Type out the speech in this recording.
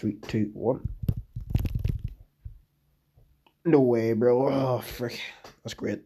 Three, two, one. No way, bro. Oh, frick. That's great.